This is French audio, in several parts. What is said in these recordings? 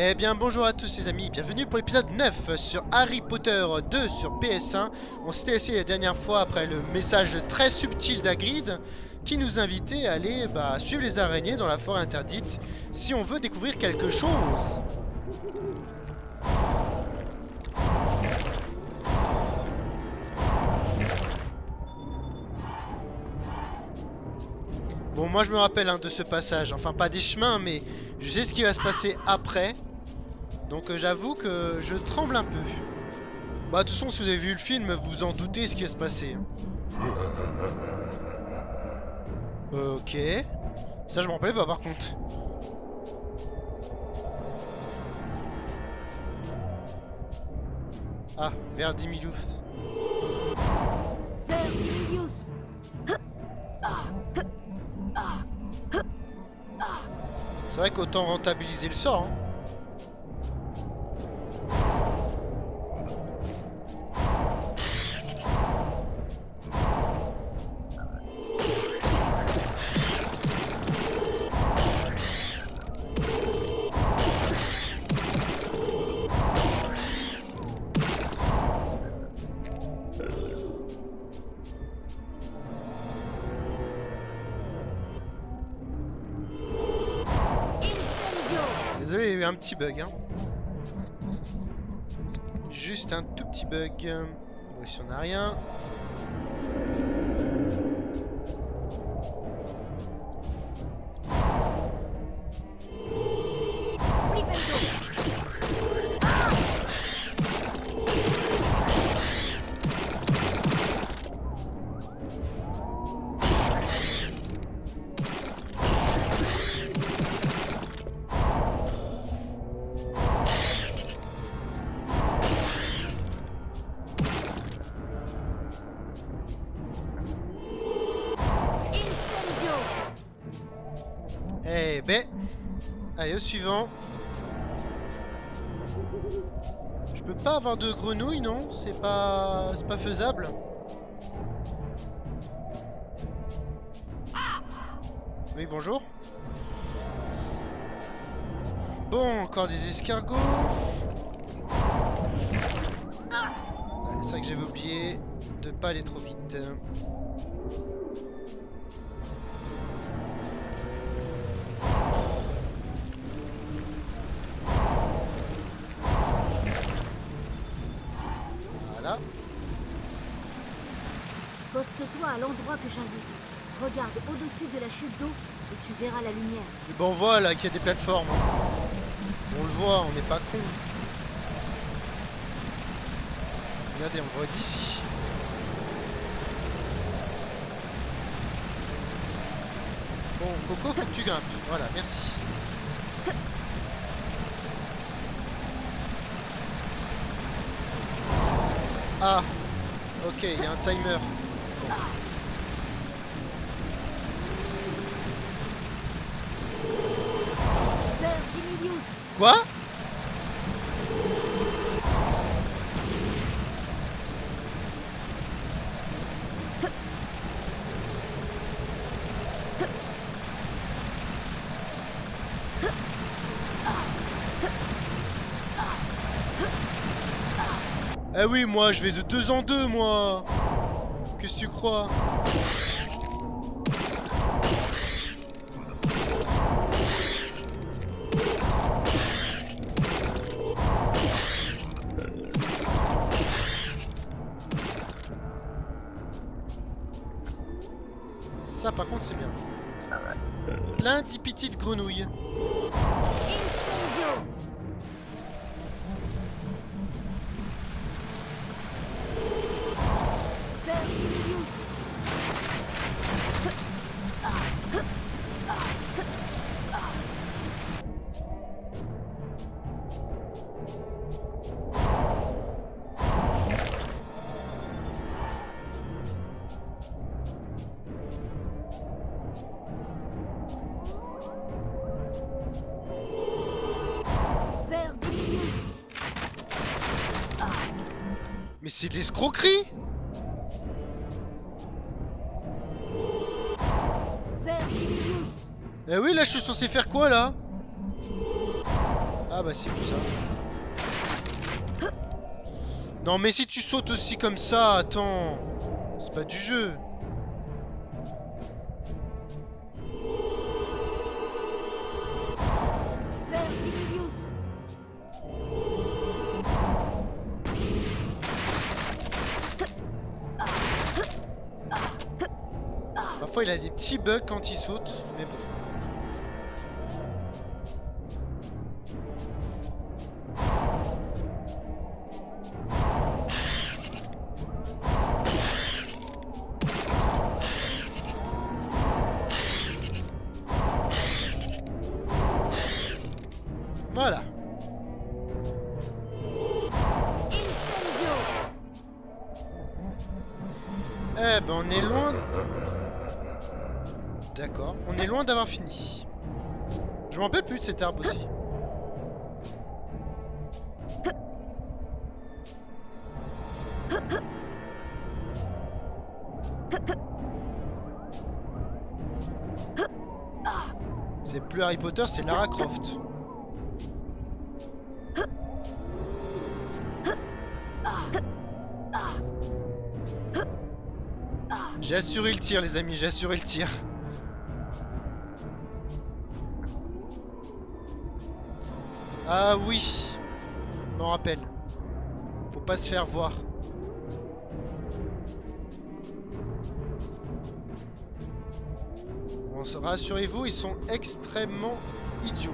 Eh bien bonjour à tous les amis, bienvenue pour l'épisode 9 sur Harry Potter 2 sur PS1. On s'était laissé la dernière fois après le message très subtil d'Agrid qui nous invitait à aller bah, suivre les araignées dans la forêt interdite si on veut découvrir quelque chose. Bon moi je me rappelle hein, de ce passage, enfin pas des chemins mais je sais ce qui va se passer après. Donc euh, j'avoue que je tremble un peu. Bah de toute façon si vous avez vu le film, vous en doutez ce qui va se passer. hein. Ok. Ça je me rappelle pas par contre. Ah, Verdimilus. Vermilius C'est vrai qu'autant rentabiliser le sort. hein. Désolé, il y a eu un petit bug. Hein. Juste un tout petit bug. Bon, ici on n'a rien. Allez, au suivant. Je peux pas avoir de grenouille, non? C'est pas... C'est pas faisable Oui, bonjour. Bon, encore des escargots. Ouais, C'est vrai que j'avais oublié de pas aller trop vite. À l'endroit que j'indique. Regarde au-dessus de la chute d'eau et tu verras la lumière. Et bon, on voit là qu'il y a des plateformes. On le voit, on n'est pas con. Regardez, on voit d'ici. Bon, Coco, faut que tu grimpes. Voilà, merci. Ah, ok, il y a un timer. Bon. Vermilius Quoi Eh oui, moi, je vais de deux en deux, moi. Qu'est-ce que tu crois? Par contre, c'est bien. Plein de petites grenouilles. Quoi, là Ah bah c'est tout ça. Non mais si tu sautes aussi comme ça, attends. C'est pas du jeu. Parfois il a des petits bugs quand il saute, mais bon. D'avoir fini. Je me rappelle plus de cet arbre aussi. C'est plus Harry Potter, c'est Lara Croft. J'ai assuré le tir les amis, j'ai assuré le tir. Ah oui, je m'en rappelle. Faut pas se faire voir. Rassurez-vous, ils sont extrêmement idiots.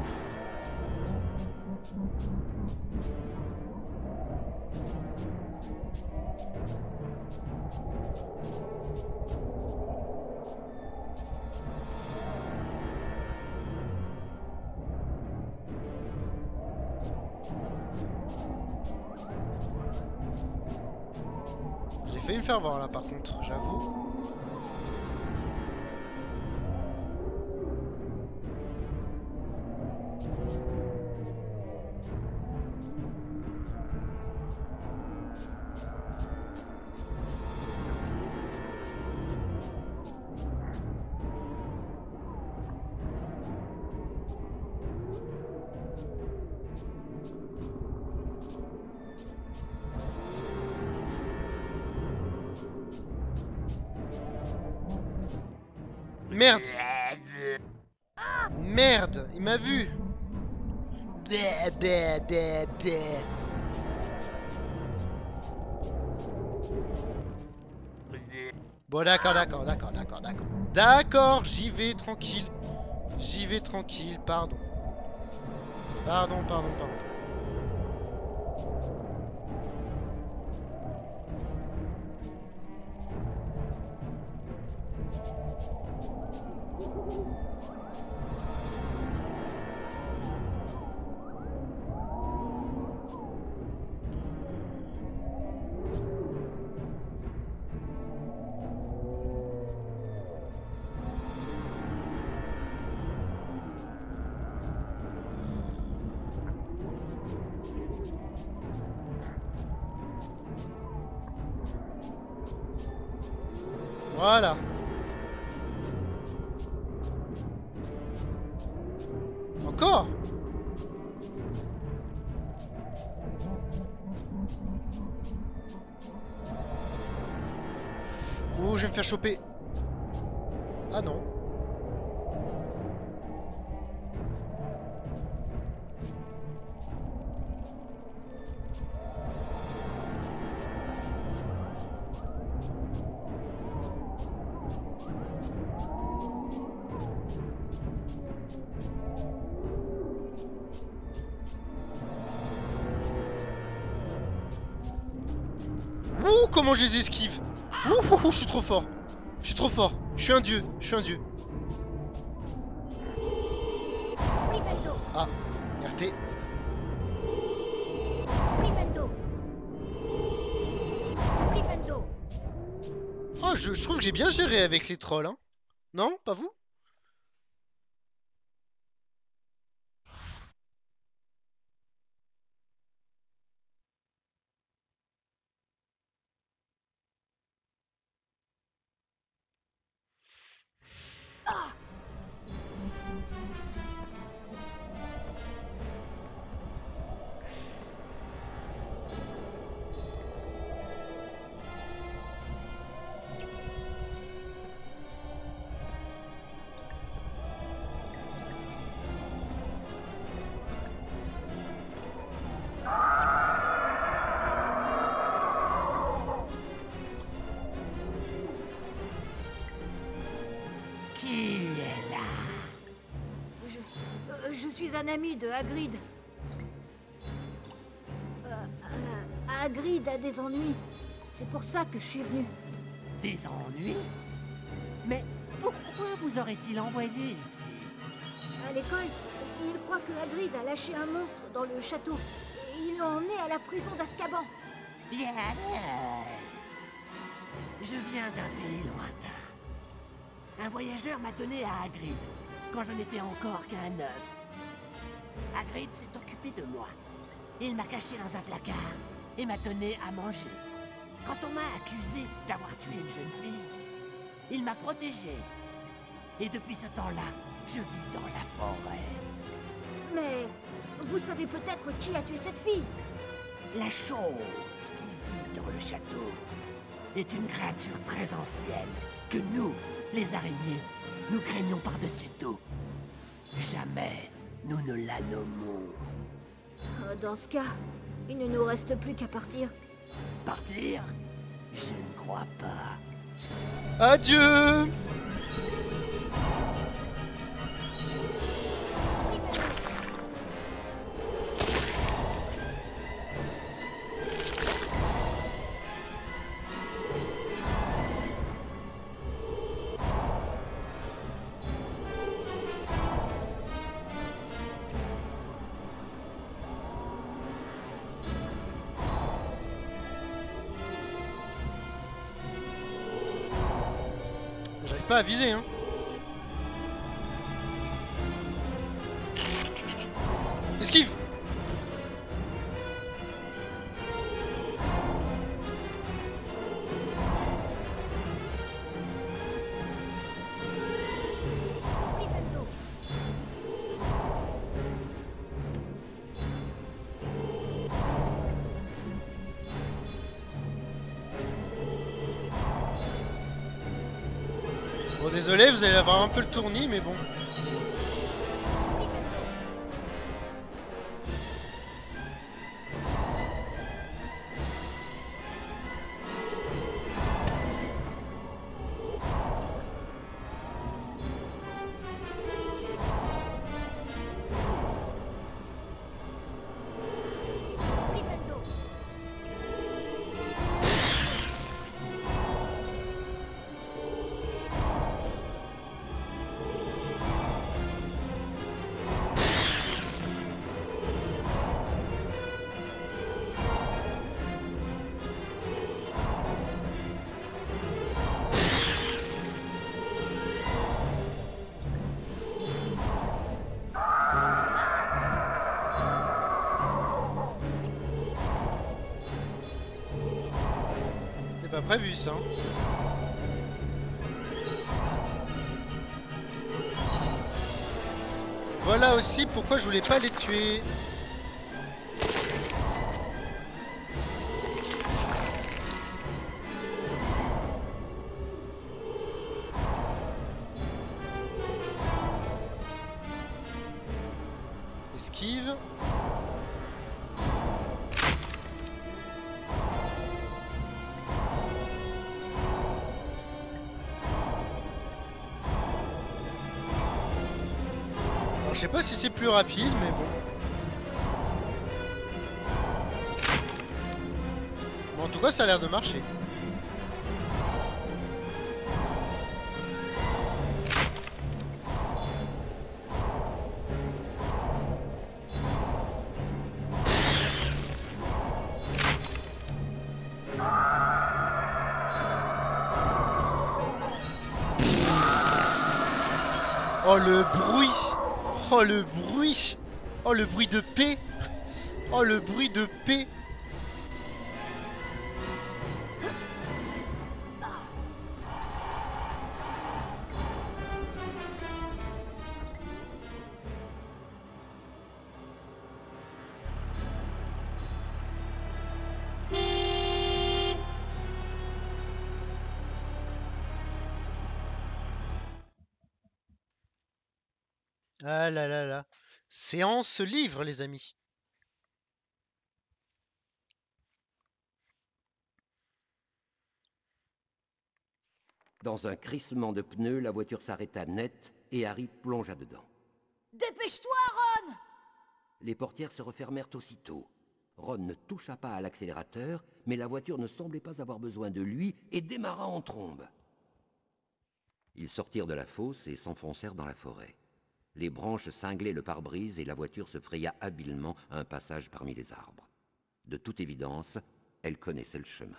Faire voir là par contre, j'avoue. Bon d'accord, d'accord, d'accord, d'accord, d'accord. D'accord, j'y vais tranquille. J'y vais tranquille, pardon. Pardon, pardon, pardon. Voilà. Encore Oh, je vais me faire choper. Dieu. Je suis un dieu. Ah, RT. Oh, je, je trouve que j'ai bien géré avec les trolls, hein. Non, pas vous? Ah! Un ami de Hagrid. Euh, euh, Hagrid a des ennuis. C'est pour ça que je suis venu. Des ennuis? Mais pourquoi vous aurait-il envoyé ici? À l'école, il croit que Hagrid a lâché un monstre dans le château. Et ils l'ont emmené à la prison d'Azkaban. Bien. Je viens d'un pays lointain. Un voyageur m'a donné à Hagrid, quand je n'étais encore qu'un œuf. Hagrid s'est occupé de moi. Il m'a caché dans un placard et m'a donné à manger. Quand on m'a accusé d'avoir tué une jeune fille, il m'a protégé. Et depuis ce temps-là, je vis dans la forêt. Mais vous savez peut-être qui a tué cette fille? La chose qui vit dans le château est une créature très ancienne que nous, les araignées, nous craignons par-dessus tout. Jamais nous ne la nommons. Euh, Dans ce cas, il ne nous reste plus qu'à partir. Partir? Je ne crois pas. Adieu pas viser, désolé, vous allez avoir un peu le tournis, mais bon. Je voulais pas les tuer. Esquive. Je sais pas si c'est plus rapide, mais bon. Bon, en tout cas, ça a l'air de marcher. Oh le bruit. Oh le bruit de paix. Oh le bruit de paix Séance livre, les amis. Dans un crissement de pneus, la voiture s'arrêta net et Harry plongea dedans. Dépêche-toi, Ron Les portières se refermèrent aussitôt. Ron ne toucha pas à l'accélérateur, mais la voiture ne semblait pas avoir besoin de lui et démarra en trombe. Ils sortirent de la fosse et s'enfoncèrent dans la forêt. Les branches cinglaient le pare-brise et la voiture se fraya habilement un passage parmi les arbres. De toute évidence, elle connaissait le chemin.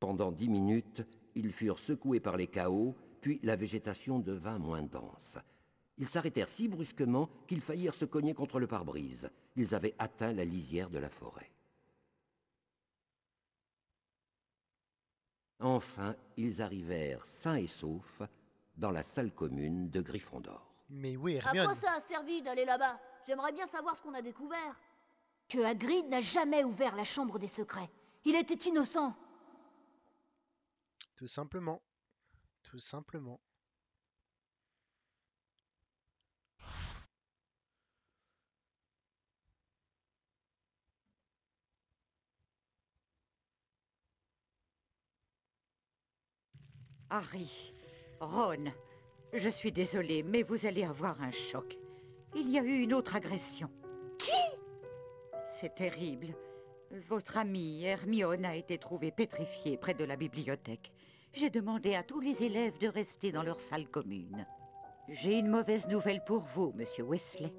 Pendant dix minutes, ils furent secoués par les chaos, puis la végétation devint moins dense. Ils s'arrêtèrent si brusquement qu'ils faillirent se cogner contre le pare-brise. Ils avaient atteint la lisière de la forêt. Enfin, ils arrivèrent sains et saufs dans la salle commune de Gryffondor. Mais oui, À quoi Hermione. ça a servi d'aller là-bas? J'aimerais bien savoir ce qu'on a découvert. Que Hagrid n'a jamais ouvert la chambre des secrets. Il était innocent. Tout simplement. Tout simplement. Harry, Ron, je suis désolée, mais vous allez avoir un choc. Il y a eu une autre agression. Qui? C'est terrible. Votre amie Hermione a été trouvée pétrifiée près de la bibliothèque. J'ai demandé à tous les élèves de rester dans leur salle commune. J'ai une mauvaise nouvelle pour vous, monsieur Wesley.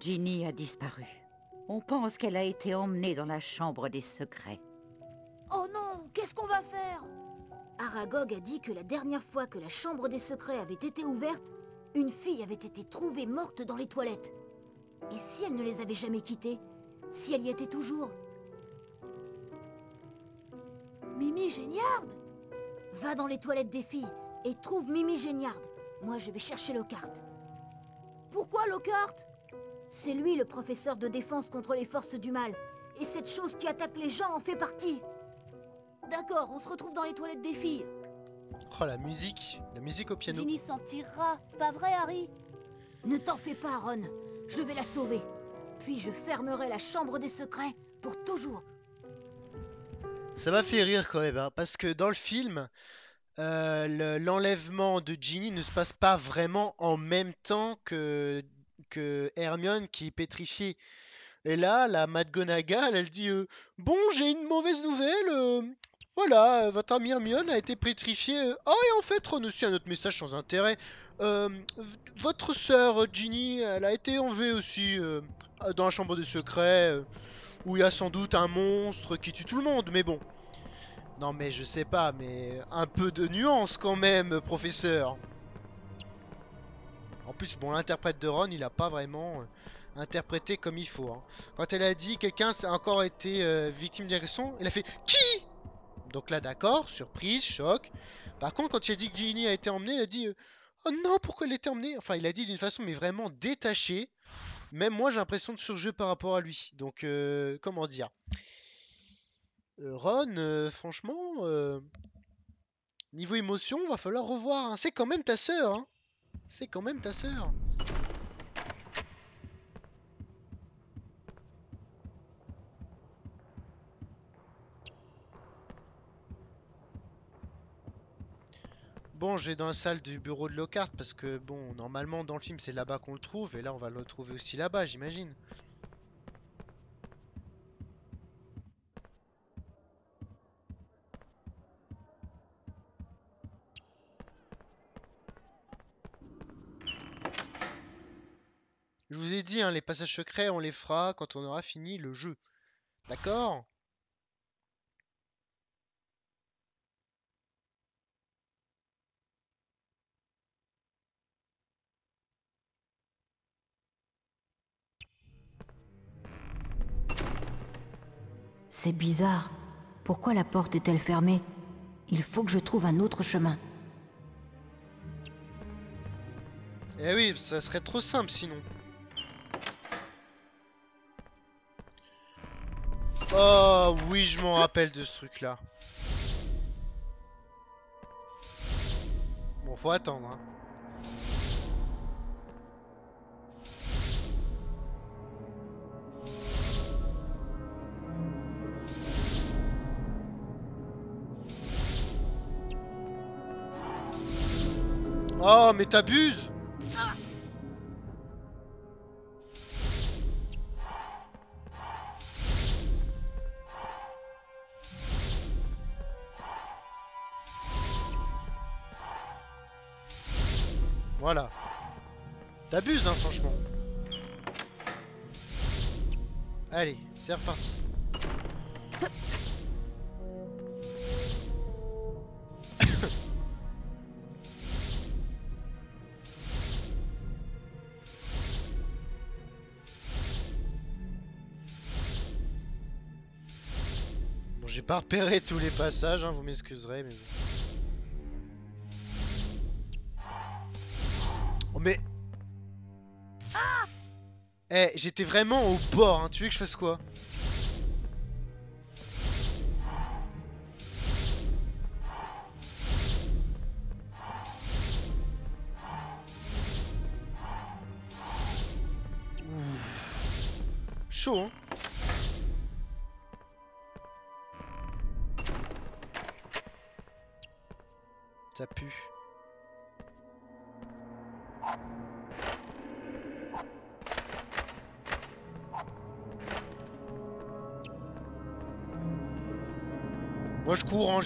Ginny a disparu. On pense qu'elle a été emmenée dans la chambre des secrets. Oh non, qu'est-ce qu'on va faire? Aragog a dit que la dernière fois que la chambre des secrets avait été ouverte, une fille avait été trouvée morte dans les toilettes. Et si elle ne les avait jamais quittées Si elle y était toujours? Mimi Géniard Va dans les toilettes des filles et trouve Mimi Géniard. Moi, je vais chercher Lockhart. Pourquoi Lockhart? C'est lui le professeur de défense contre les forces du mal. Et cette chose qui attaque les gens en fait partie. D'accord, on se retrouve dans les toilettes des filles. Oh la musique, la musique au piano. Ginny s'en tirera, pas vrai Harry? Ne t'en fais pas, Ron. Je vais la sauver. Puis je fermerai la chambre des secrets pour toujours. Ça m'a fait rire quand même, hein, parce que dans le film, euh, le- l'enlèvement de Ginny ne se passe pas vraiment en même temps que, que Hermione qui est pétrifiée. Et là, la McGonagall, elle dit euh, Bon, j'ai une mauvaise nouvelle. euh, voilà, euh, votre amie Hermione a été pétrifiée. euh. Oh, et en fait, Ron aussi, un autre message sans intérêt. Euh, votre sœur Ginny, elle a été enlevée aussi dans la chambre des secrets. où il y a sans doute un monstre qui tue tout le monde, mais bon. Non mais je sais pas, mais un peu de nuance quand même, professeur. En plus, bon, l'interprète de Ron, il a pas vraiment interprété comme il faut. hein. Quand elle a dit quelqu'un a encore été victime d'agression, il a fait qui? Donc là, d'accord, surprise, choc. Par contre, quand il a dit que Ginny a été emmenée, il a dit euh, oh non, pourquoi elle a été emmenée? Enfin, il a dit d'une façon mais vraiment détachée. Même moi, j'ai l'impression de surjeu par rapport à lui. Donc, euh, comment dire? Euh, Ron, franchement, niveau émotion, va falloir revoir. hein. C'est quand même ta sœur. hein. C'est quand même ta sœur. Bon, je vais dans la salle du bureau de Lockhart parce que, bon, normalement dans le film c'est là-bas qu'on le trouve et là on va le trouver aussi là-bas, j'imagine. Je vous ai dit, hein, les passages secrets, on les fera quand on aura fini le jeu. D'accord? C'est bizarre. Pourquoi la porte est-elle fermée? Il faut que je trouve un autre chemin. Eh oui, ça serait trop simple sinon. Oh oui, je m'en rappelle de ce truc-là. Bon, faut attendre. Hein. mais t'abuses. Voilà. T'abuses, hein, franchement. Allez, c'est reparti. J'ai pas repéré tous les passages, hein, vous m'excuserez, mais. Oh mais... Eh, j'étais vraiment au bord, hein. tu veux que je fasse quoi?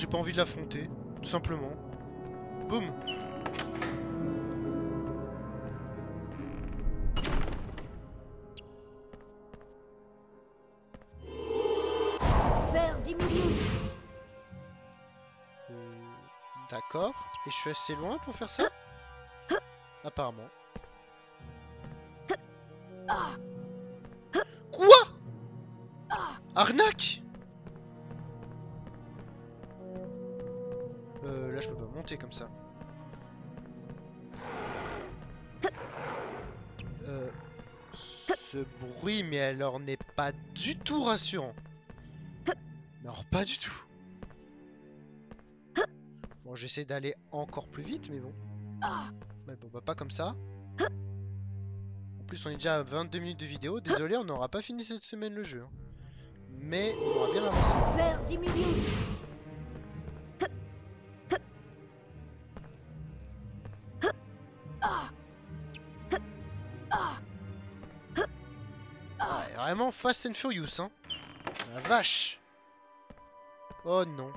Pas envie de l'affronter. Tout simplement. Boum Vers 10 millions. D'accord. Et je suis assez loin pour faire ça? Apparemment. Quoi? Arnaque? Comme ça. Euh, ce bruit, mais alors n'est pas du tout rassurant. Alors pas du tout. Bon, j'essaie d'aller encore plus vite, mais bon. Mais bon, bah pas comme ça. En plus, on est déjà à 22 minutes de vidéo. Désolé, on n'aura pas fini cette semaine le jeu. hein. Mais on aura bien avancé. Fast and Furious, hein. La vache. Oh non.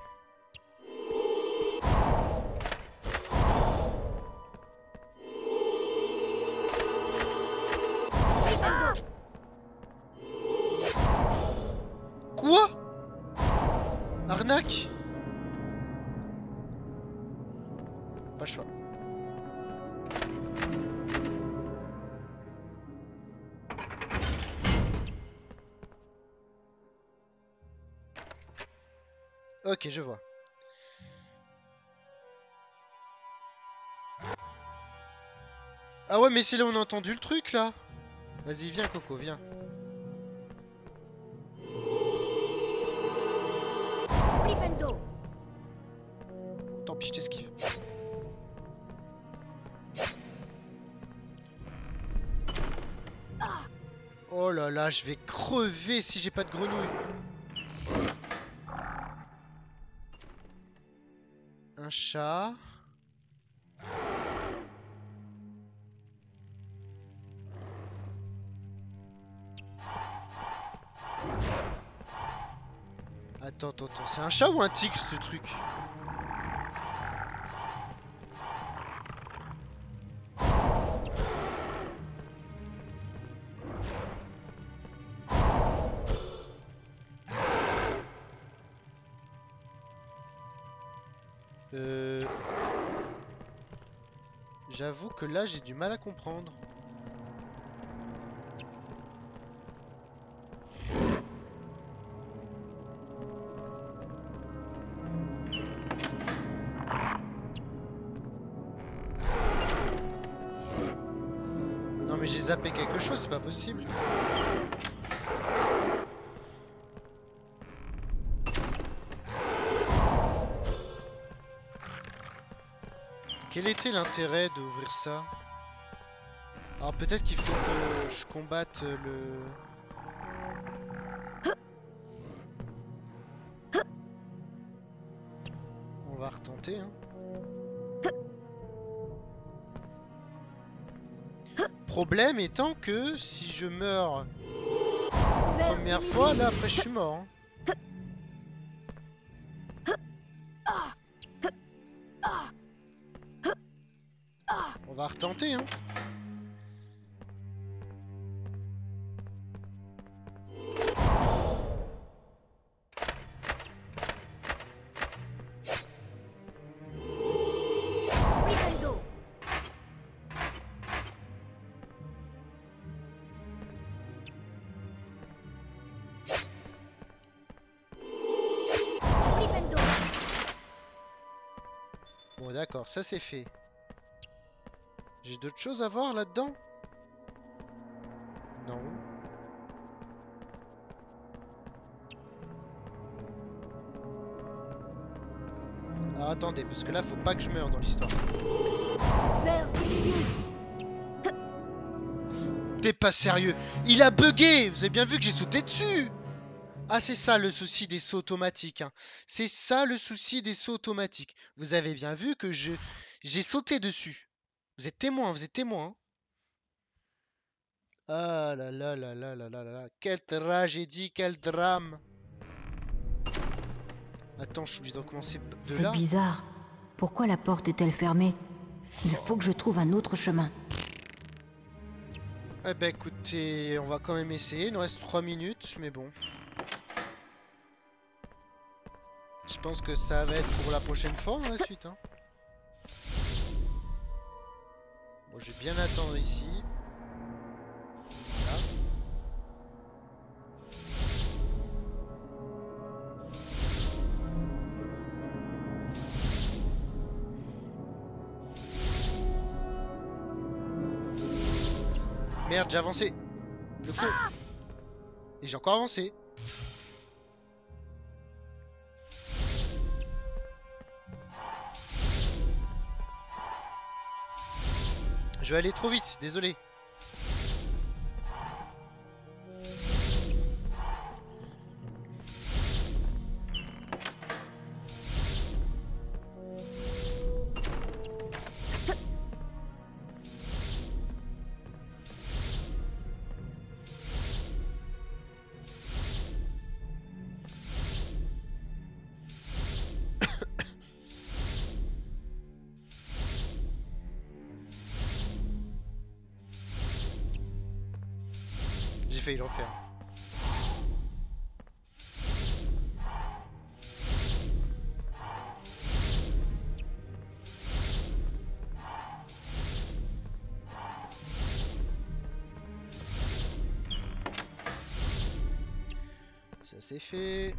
Quoi? Arnaque? Mais c'est là où on a entendu le truc, là Vas-y, viens, Coco, viens. Flipendo. Tant pis, je t'esquive. Oh là là, je vais crever si j'ai pas de grenouille. Un chat. C'est un chat ou un tigre ce truc Euh... J'avoue que là j'ai du mal à comprendre. Quel était l'intérêt d'ouvrir ça? Alors peut-être qu'il faut que je combatte le... On va retenter, hein. Problème étant que si je meurs Vers première 10 fois, là après je suis mort. hein. On va retenter, hein. Ça c'est fait. J'ai d'autres choses à voir là-dedans? Non. Alors attendez, parce que là, faut pas que je meure dans l'histoire. T'es pas sérieux Il a bugué Vous avez bien vu que j'ai sauté dessus ah, c'est ça le souci des sauts automatiques. Hein. C'est ça le souci des sauts automatiques. Vous avez bien vu que je j'ai sauté dessus. Vous êtes témoin, vous êtes témoin. Hein. Ah là là là là là là là. Quelle tragédie, quel drame. Attends, je suis obligé de recommencer de là. C'est bizarre. Pourquoi la porte est-elle fermée? Il faut que je trouve un autre chemin. Eh ben écoutez, on va quand même essayer. Il nous reste 3 minutes, mais bon. Pense que ça va être pour la prochaine fois, hein, la suite. Hein. Bon, je vais bien attendre ici. Merde, j'ai avancé. Le con. Et j'ai encore avancé. Je vais aller trop vite, désolé. Failli le refaire. Ça c'est fait.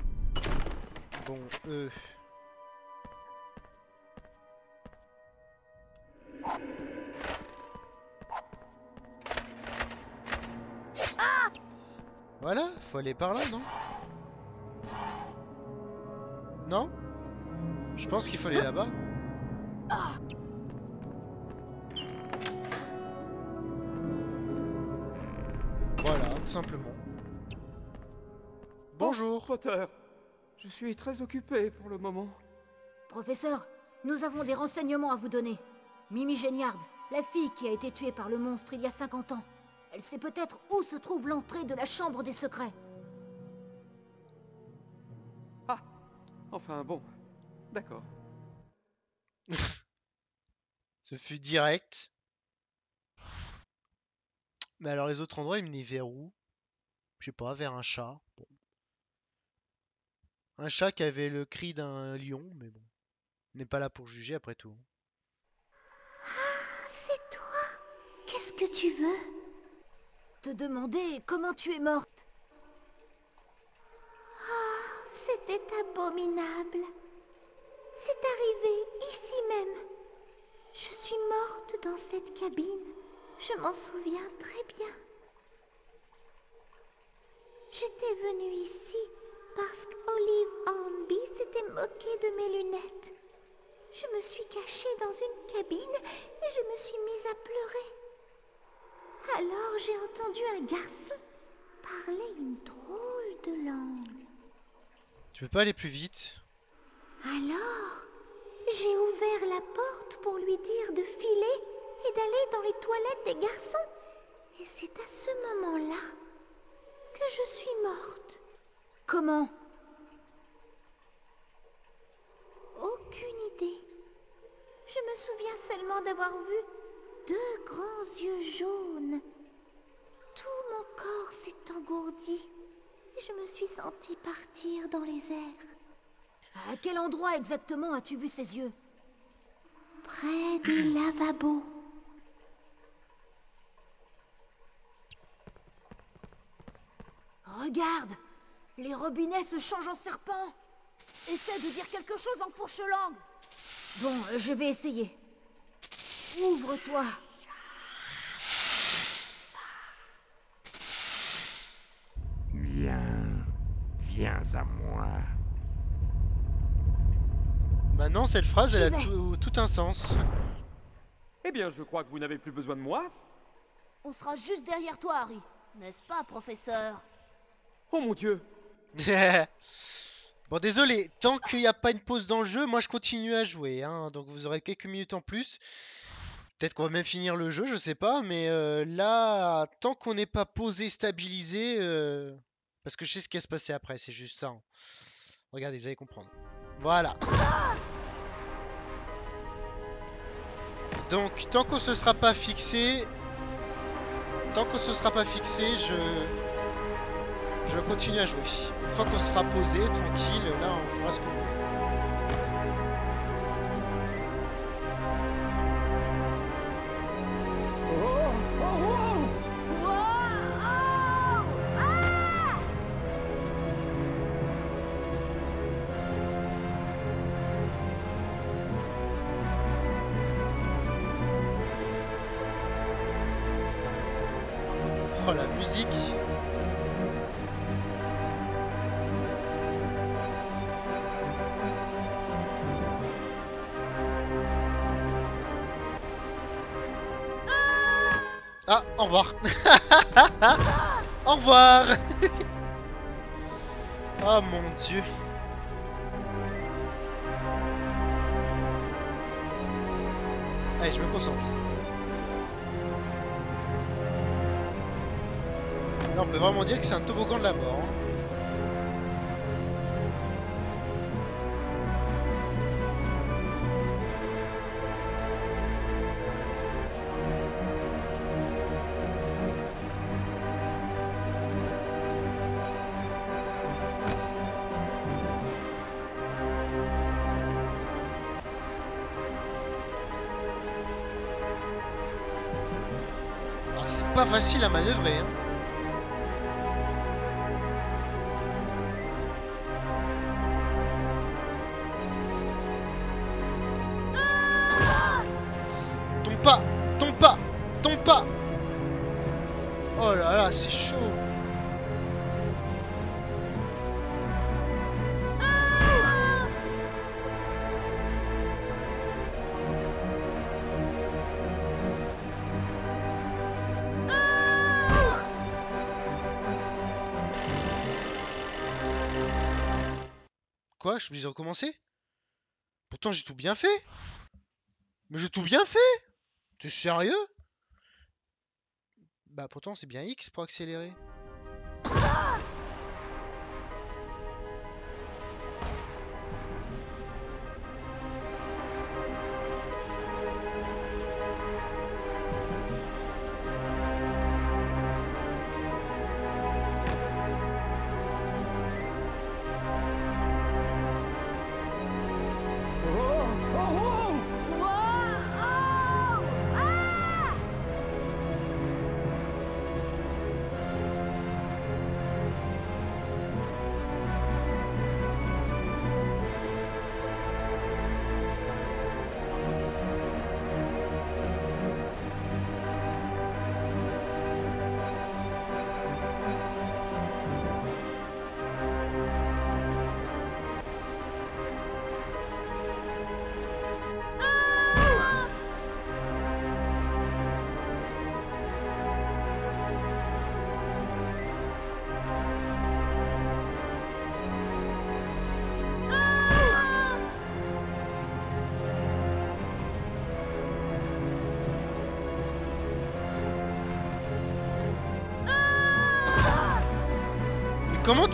Bon, eux. Aller par là, non? Non? Je pense qu'il faut aller là-bas. Voilà, tout simplement. Bonjour Potter, je suis très occupé pour le moment. Professeur, nous avons des renseignements à vous donner. Mimi Géniard, la fille qui a été tuée par le monstre il y a 50 ans. Elle sait peut-être où se trouve l'entrée de la chambre des secrets. Enfin bon, d'accord. Ce fut direct. Mais alors les autres endroits, ils menaient vers où Je sais pas, vers un chat. Bon. Un chat qui avait le cri d'un lion, mais bon. On n'est pas là pour juger après tout. C'est toi Qu'est-ce que tu veux? Te demander comment tu es morte. C'était abominable. C'est arrivé ici même. Je suis morte dans cette cabine. Je m'en souviens très bien. J'étais venue ici parce qu'Olive Hornby s'était moquée de mes lunettes. Je me suis cachée dans une cabine et je me suis mise à pleurer. Alors j'ai entendu un garçon parler une drôle de langue. Tu peux pas aller plus vite Alors, j'ai ouvert la porte pour lui dire de filer et d'aller dans les toilettes des garçons. Et c'est à ce moment-là que je suis morte. Comment? Aucune idée. Je me souviens seulement d'avoir vu deux grands yeux jaunes. Tout mon corps s'est engourdi je me suis sentie partir dans les airs, À quel endroit exactement as-tu vu ses yeux? Près des lavabos. Regarde Les robinets se changent en serpents Essaie de dire quelque chose en fourche-langue. Bon, je vais essayer. Ouvre-toi viens à moi. Maintenant, cette phrase, elle a tout un sens. Eh bien, je crois que vous n'avez plus besoin de moi. On sera juste derrière toi, Harry. N'est-ce pas, professeur? Oh mon dieu bon, désolé, tant qu'il n'y a pas une pause dans le jeu, moi je continue à jouer. hein, donc vous aurez quelques minutes en plus. Peut-être qu'on va même finir le jeu, je sais pas. Mais euh, là, tant qu'on n'est pas posé, stabilisé. euh, parce que je sais ce qui va se passer après, c'est juste ça. hein. Regardez, vous allez comprendre. Voilà. Donc, tant qu'on se sera pas fixé. Tant qu'on se sera pas fixé, je. Je continue à jouer. Une fois qu'on sera posé, tranquille, là on fera ce qu'on veut. Ah, au revoir. Au revoir. Oh mon dieu. Allez, je me concentre. On peut vraiment dire que c'est un toboggan de la mort. hein. Ah, facile à manœuvrer. Je suis obligé de recommencer. Pourtant j'ai tout bien fait. Mais j'ai tout bien fait. T'es sérieux? Bah pourtant c'est bien X pour accélérer.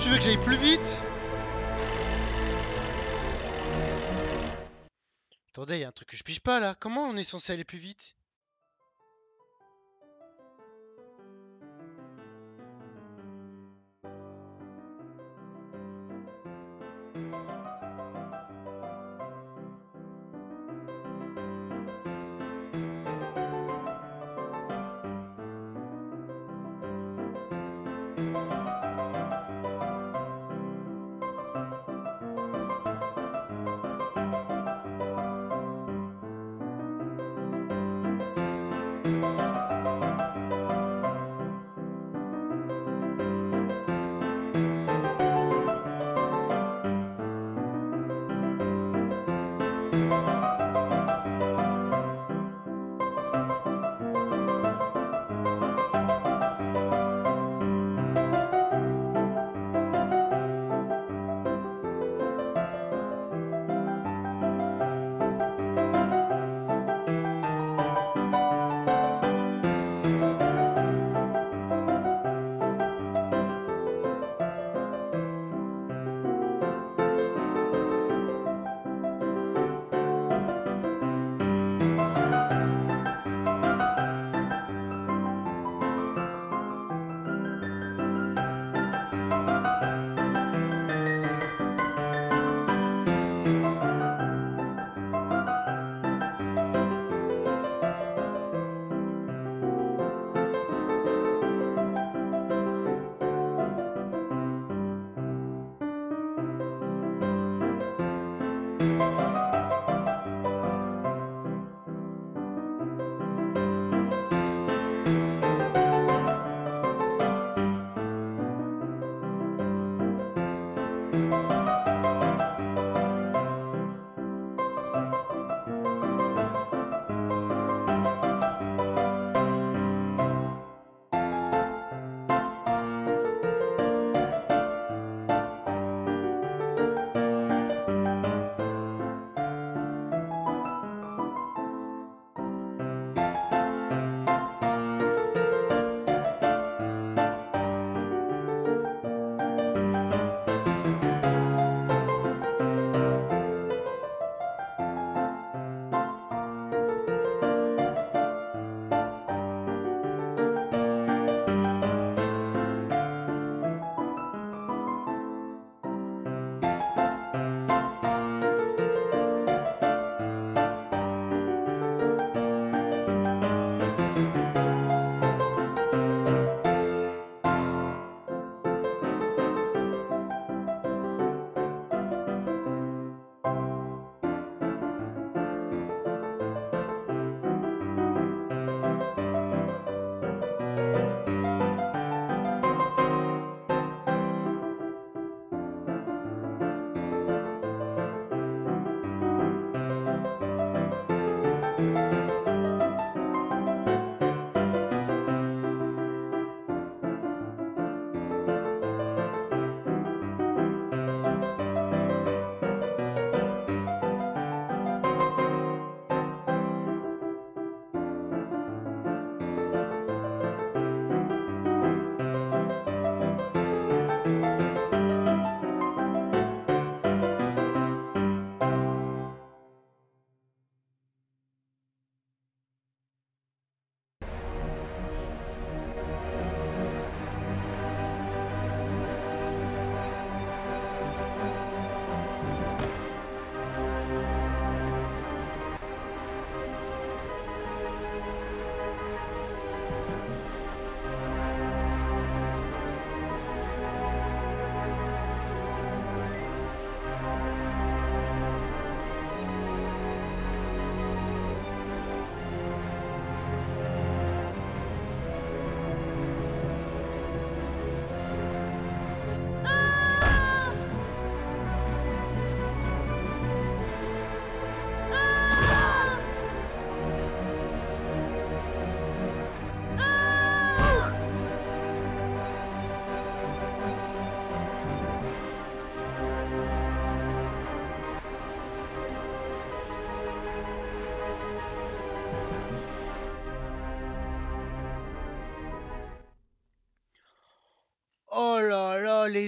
Tu veux que j'aille plus vite Attendez, y a un truc que je pige pas là. Comment on est censé aller plus vite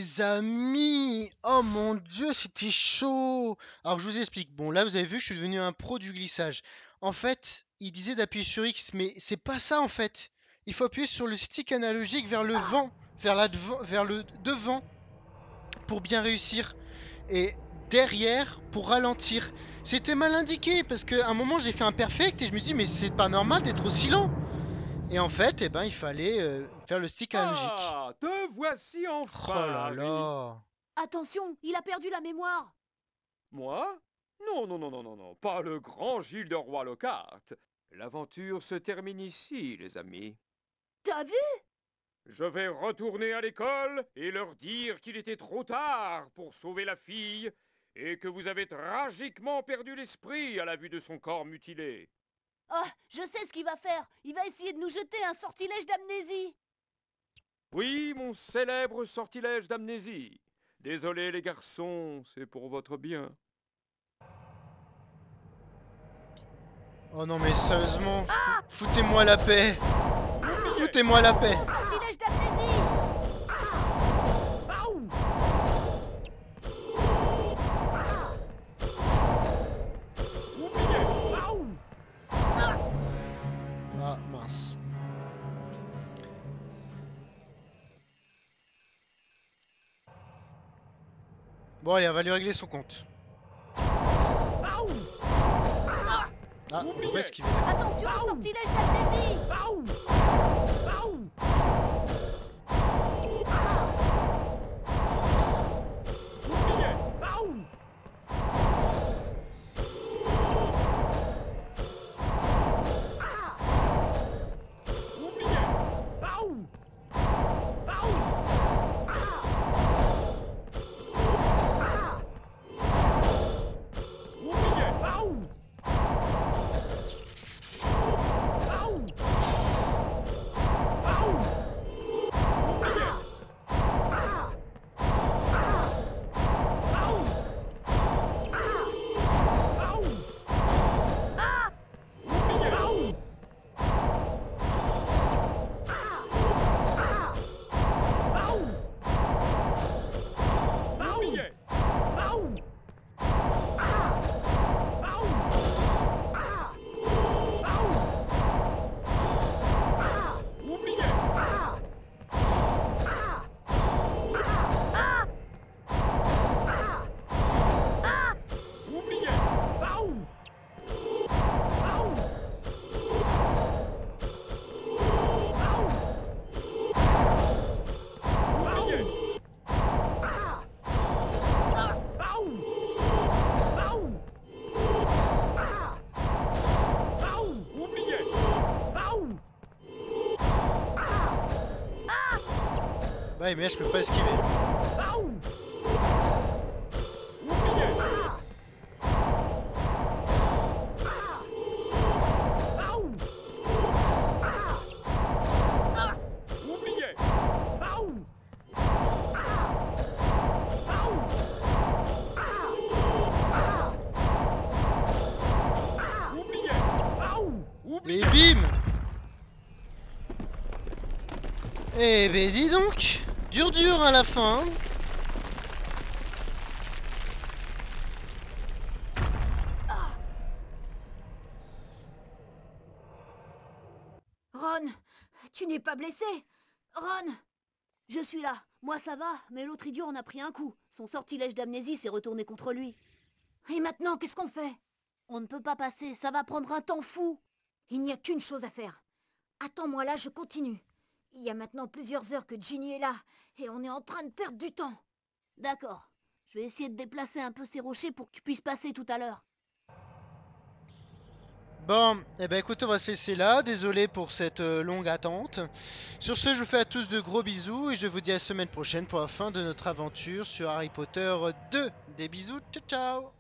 les amis Oh mon dieu, c'était chaud Alors je vous explique. Bon, là vous avez vu, je suis devenu un pro du glissage. En fait, il disait d'appuyer sur X, mais c'est pas ça en fait. Il faut appuyer sur le stick analogique vers le vent, vers, la vers le devant, pour bien réussir. Et derrière, pour ralentir. C'était mal indiqué, parce qu'à un moment j'ai fait un perfect et je me dis mais c'est pas normal d'être aussi lent. Et en fait, eh ben, il fallait euh, faire le stick analogique. Ah, te voici Oh enfin là Harry. là Attention, il a perdu la mémoire. Moi? Non, non, non, non, non, non, pas le grand Gilles de Roi Lockhart. L'aventure se termine ici, les amis. T'as vu? Je vais retourner à l'école et leur dire qu'il était trop tard pour sauver la fille et que vous avez tragiquement perdu l'esprit à la vue de son corps mutilé. Ah, je sais ce qu'il va faire. Il va essayer de nous jeter un sortilège d'amnésie. Oui, mon célèbre sortilège d'amnésie. Désolé les garçons, c'est pour votre bien. Oh non mais sérieusement, fou- foutez-moi la paix Foutez-moi la paix Bon allez, on va lui régler son compte. Ah. Attention Mais je peux pas esquiver. Et bim Eh ben dis donc Dur dur à la fin. Ron, tu n'es pas blessé Ron Je suis là. Moi ça va, mais l'autre idiot en a pris un coup. Son sortilège d'amnésie s'est retourné contre lui. Et maintenant, qu'est-ce qu'on fait? On ne peut pas passer, ça va prendre un temps fou. Il n'y a qu'une chose à faire. Attends-moi là, je continue. Il y a maintenant plusieurs heures que Ginny est là, et on est en train de perdre du temps. D'accord. Je vais essayer de déplacer un peu ces rochers pour que tu puisses passer tout à l'heure. Bon, eh ben écoutez, on va se laisser là. Désolé pour cette euh, longue attente. Sur ce, je vous fais à tous de gros bisous et je vous dis à la semaine prochaine pour la fin de notre aventure sur Harry Potter 2. Des bisous, ciao ciao